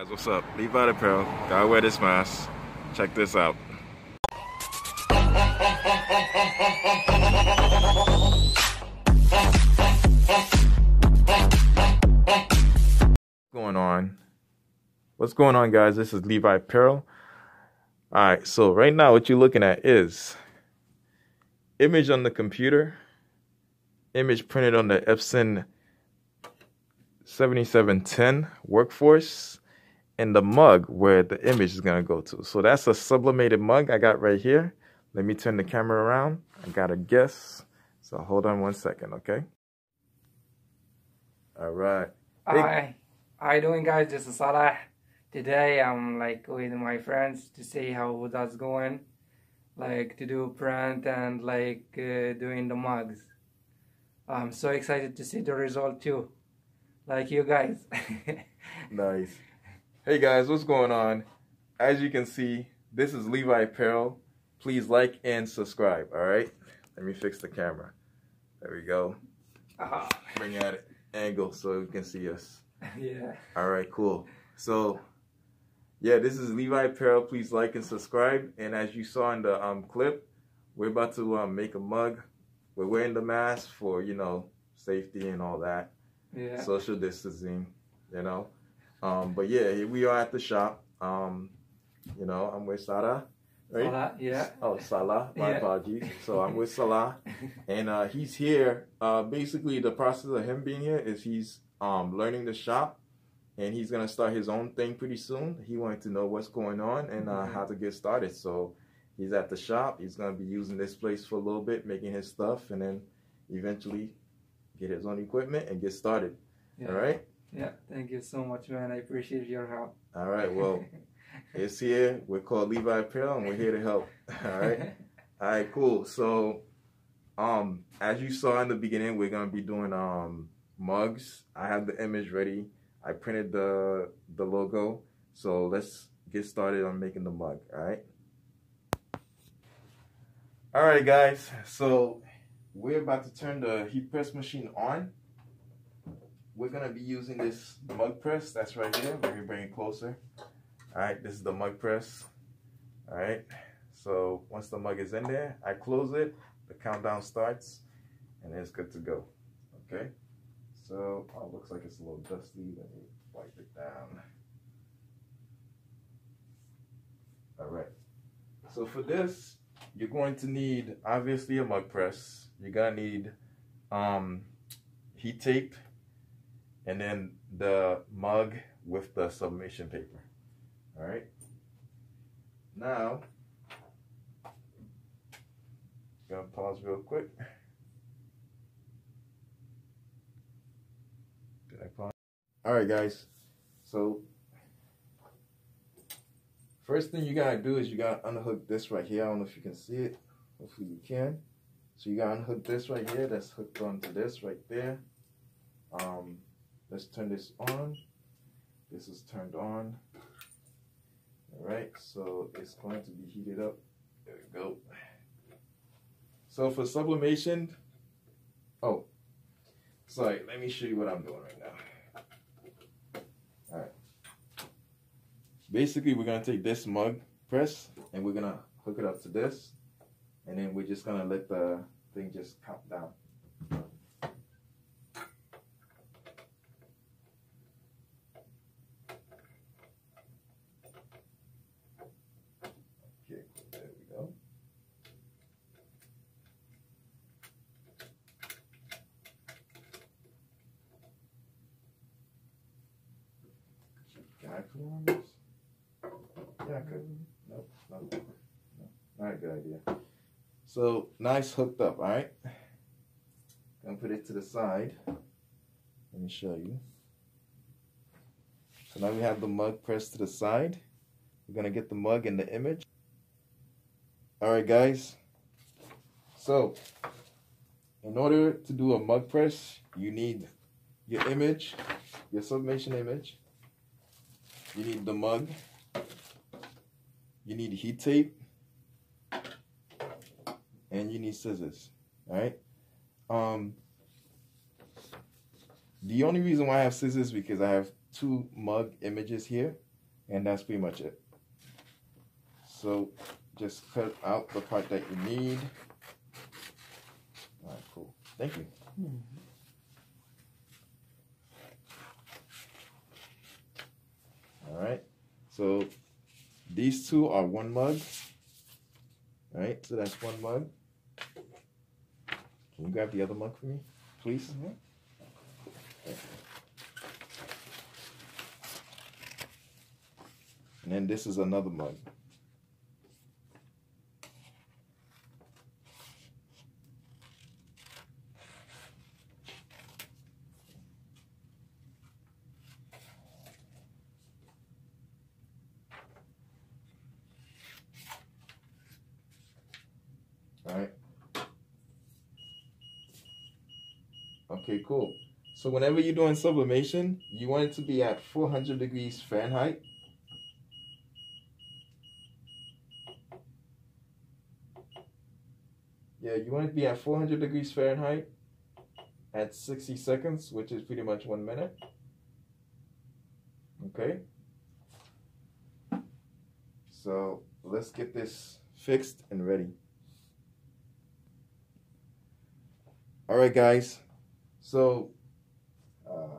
Guys, what's up? Levite Apparel. Gotta wear this mask. Check this out. What's going on? What's going on, guys? This is Levite Apparel. All right, so right now, what you're looking at is image on the computer, image printed on the Epson 7710 workforce, and the mug where the image is going to go to. So that's a sublimated mug I got right here. Let me turn the camera around. I got a guess. So hold on one second, okay? All right. Hi, how you doing guys? This is Salah. Today I'm like with my friends to see how that's going. Like to do print and like uh, doing the mugs. I'm so excited to see the result too. Like you guys. nice. Hey guys, what's going on? As you can see, this is Levite Apparel. Please like and subscribe, all right? Let me fix the camera. There we go. uh Bring at it angle so you can see us. Yeah. All right, cool. So, yeah, this is Levite Apparel. Please like and subscribe. And as you saw in the um, clip, we're about to um, make a mug. We're wearing the mask for, you know, safety and all that. Yeah. Social distancing, you know. Um, but yeah, here we are at the shop. Um, you know, I'm with Sarah, right? Salah, yeah. Oh, Salah. My Yeah. apologies. So I'm with Salah, and uh, he's here. Uh, basically, the process of him being here is he's um, learning the shop, and he's gonna start his own thing pretty soon. He wanted to know what's going on and uh, Mhm. how to get started. So he's at the shop. He's gonna be using this place for a little bit, making his stuff, and then eventually get his own equipment and get started. yeah. All right. Yeah. Thank you so much, man. I appreciate your help. All right. Well, it's here. We're called Levite Apparel, and we're here to help. All right. All right, cool. So, um, as you saw in the beginning, we're gonna be doing um mugs. I have the image ready. I printed the the logo. So let's get started on making the mug. All right. All right, guys. So we're about to turn the heat press machine on. We're gonna be using this mug press that's right here. Let me bring it closer. All right, this is the mug press. All right. So once the mug is in there, I close it, the countdown starts, and it's good to go. Okay. So oh, looks like it's a little dusty. Let me wipe it down. All right. So for this, you're going to need obviously a mug press. You're gonna need um, heat tape, and then the mug with the sublimation paper. All right. Now, gonna pause real quick. Did I pause? All right, guys. So, first thing you gotta do is you gotta unhook this right here. I don't know if you can see it. Hopefully you can. So you gotta unhook this right here. That's hooked onto this right there. Um, let's turn this on. This is turned on. All right, so it's going to be heated up. There we go. So for sublimation, oh, sorry, let me show you what I'm doing right now. All right. Basically, we're gonna take this mug press and we're gonna hook it up to this, and then we're just gonna let the thing just count down. Okay, there we go. Yeah, I could. Nope, nope, no. All right, good idea. So, nice hooked up, all right? Gonna put it to the side. Let me show you. So now we have the mug pressed to the side. We're gonna get the mug in the image. All right, guys. So, in order to do a mug press, you need your image, your sublimation image. You need the mug. You need heat tape. And you need scissors. All right. Um, the only reason why I have scissors because I have two mug images here. And that's pretty much it. So just cut out the part that you need. All right, cool. Thank you. Mm-hmm. All right. So these two are one mug. All right. So that's one mug. Can you grab the other mug for me, please? Mhm. And then this is another mug. All right. Okay, cool. So whenever you're doing sublimation, you want it to be at 400 degrees Fahrenheit. Yeah, you want it to be at 400 degrees Fahrenheit at 60 seconds, which is pretty much one minute. Okay. So let's get this fixed and ready. All right, guys. So, uh,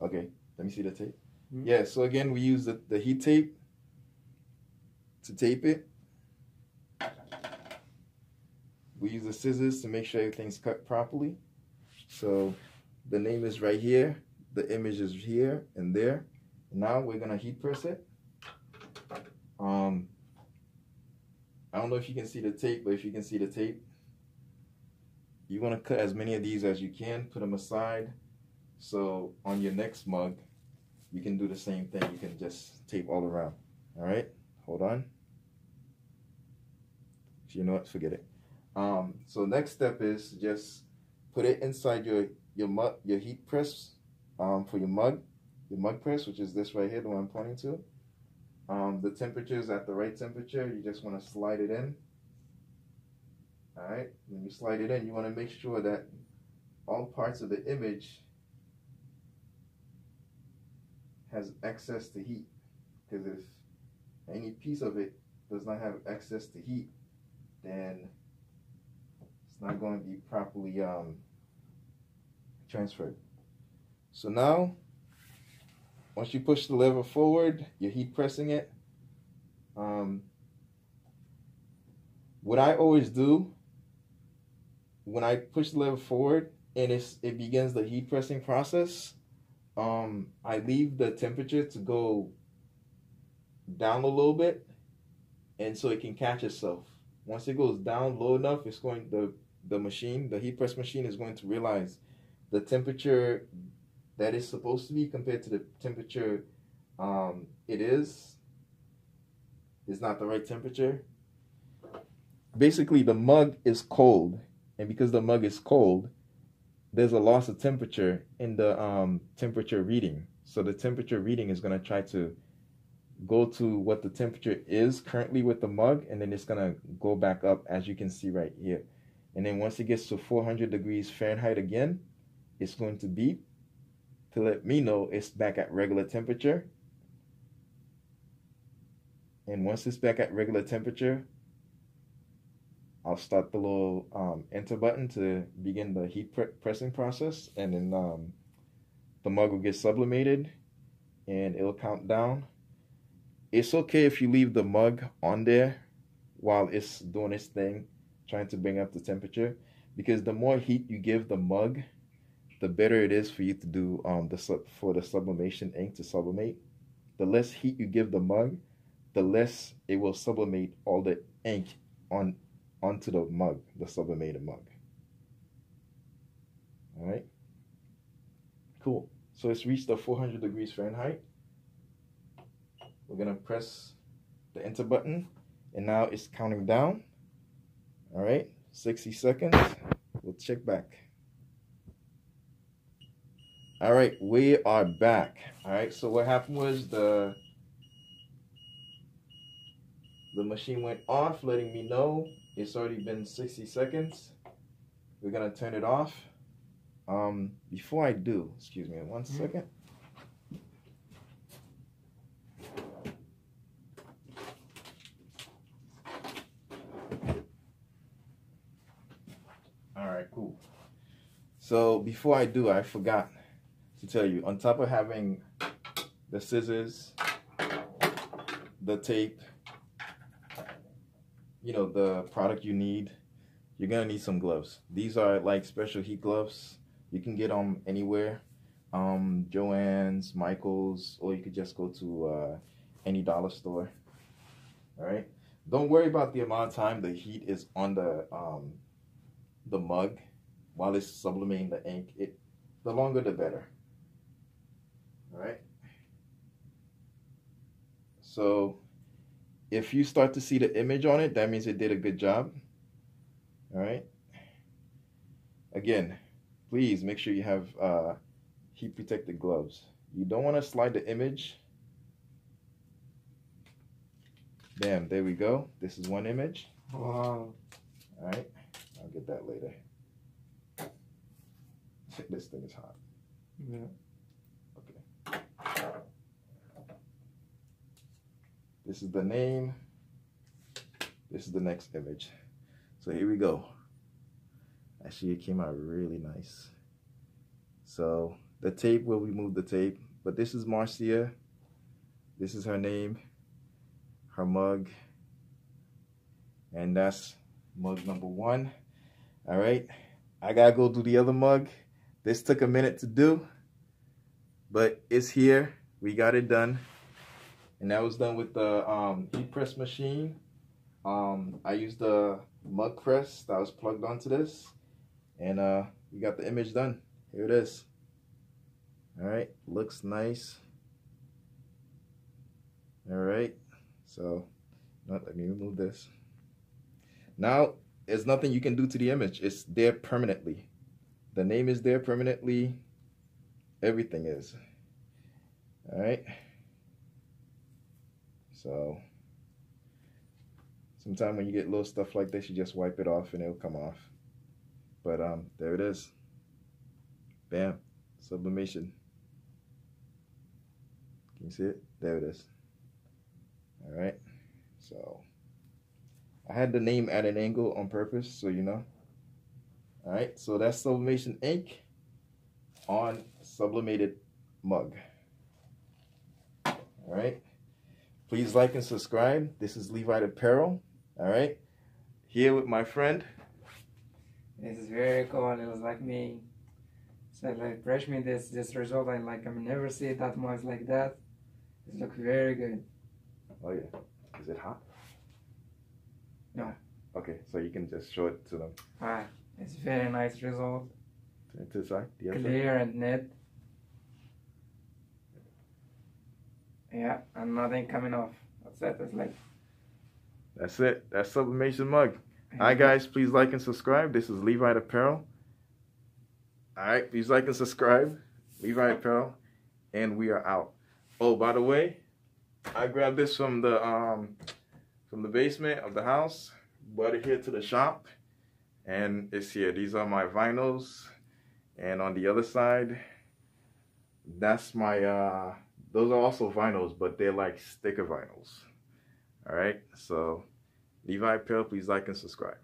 okay, let me see the tape. Mhm. Yeah, so again, we use the, the heat tape to tape it. We use the scissors to make sure everything's cut properly. So the name is right here, the image is here and there. Now we're gonna heat press it. Um, I don't know if you can see the tape, but if you can see the tape, you want to cut as many of these as you can, put them aside. So on your next mug, you can do the same thing. You can just tape all around. All right, hold on. You know what? Forget it. Um, so next step is just put it inside your your mug, your heat press um, for your mug, your mug press, which is this right here, the one I'm pointing to. Um, the temperature is at the right temperature. You just want to slide it in. All right, when you slide it in, you want to make sure that all parts of the image has access to heat. Because if any piece of it does not have access to heat, then it's not going to be properly um, transferred. So now, once you push the lever forward, you're heat pressing it. Um, what I always do when I push the lever forward and it's, it begins the heat pressing process, um, I leave the temperature to go down a little bit, and so it can catch itself. Once it goes down low enough, it's going the the machine, the heat press machine, is going to realize the temperature that is supposed to be compared to the temperature um, it is is not the right temperature. Basically, the mug is cold, and because the mug is cold, there's a loss of temperature in the um, temperature reading. So the temperature reading is going to try to go to what the temperature is currently with the mug, and then it's going to go back up as you can see right here. And then once it gets to 400 degrees Fahrenheit again, it's going to beep to let me know it's back at regular temperature. And once it's back at regular temperature, I'll start the little um, enter button to begin the heat pre- pressing process, and then um, the mug will get sublimated, and it'll count down. It's okay if you leave the mug on there while it's doing its thing, trying to bring up the temperature, because the more heat you give the mug, the better it is for you to do um, the sub- for the sublimation ink to sublimate. The less heat you give the mug, the less it will sublimate all the ink on onto the mug, the sublimated mug. All right. Cool. So it's reached the 400 degrees Fahrenheit. We're gonna press the enter button, and now it's counting down. All right, 60 seconds. We'll check back. All right, we are back. All right, so what happened was the the machine went off, letting me know it's already been 60 seconds. We're gonna turn it off. Um, before I do, excuse me, one mm-hmm. second. All right, cool. So before I do, I forgot to tell you, on top of having the scissors, the tape, you know, the product you need, you're gonna need some gloves. These are like special heat gloves. You can get them anywhere. Um, Joann's, Michael's, or you could just go to uh, any dollar store. All right. Don't worry about the amount of time the heat is on the um, the mug while it's sublimating the ink. It the longer the better. All right. So if you start to see the image on it, that means it did a good job. All right. Again, please make sure you have uh, heat protected gloves. You don't want to slide the image. Bam, there we go. This is one image. Wow. All right. I'll get that later. this thing is hot. Yeah. Okay. This is the name. This is the next image. So here we go. Actually, it came out really nice. So the tape, we'll remove the tape. But this is Marcia. This is her name, her mug. And that's mug number one. All right. I got to go do the other mug. This took a minute to do, but it's here. We got it done. And that was done with the um, heat press machine. Um, I used the mug press that was plugged onto this. And uh, we got the image done. Here it is. All right, looks nice. All right, so let me remove this. Now, there's nothing you can do to the image. It's there permanently. The name is there permanently. Everything is. All right. So, sometimes when you get little stuff like this, you just wipe it off and it'll come off. But um, there it is. Bam, sublimation. Can you see it? There it is. All right. So, I had the name at an angle on purpose, so you know. All right, so that's sublimation ink on sublimated mug. All right. Please like and subscribe. This is Levite Apparel. All right. Here with my friend. This is very cool. It was like me. So like brush me this this result. I like I've never see that much like that. It looks very good. Oh yeah. Is it hot? No. Okay, so you can just show it to them. Ah, it's very nice result. To, the side. The other side. Clear and neat. Yeah, and nothing coming off. That's it. That's like. That's it. That's sublimation mug. All right, guys, please like and subscribe. This is Levite Apparel. All right, please like and subscribe. Levite Apparel, and we are out. Oh, by the way, I grabbed this from the um from the basement of the house, brought it here to the shop, and it's here. These are my vinyls, and on the other side, that's my uh those are also vinyls, but they're like sticker vinyls. All right, so Levite Apparel, please like and subscribe.